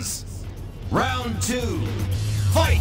begins. Round two, fight!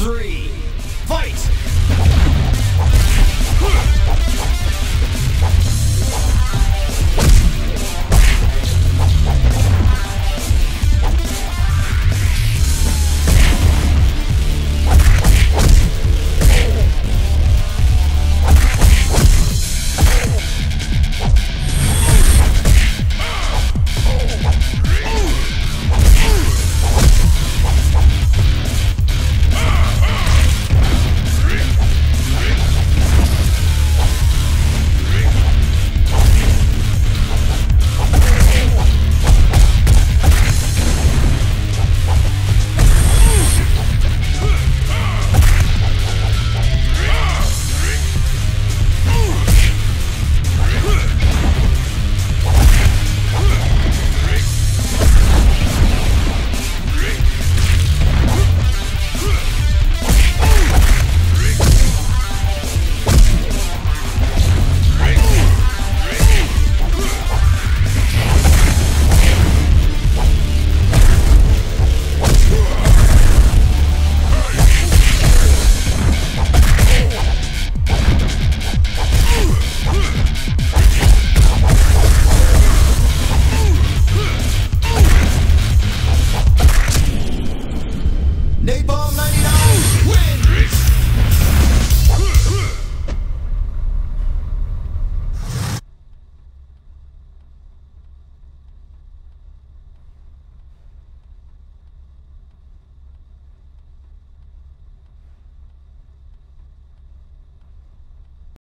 three,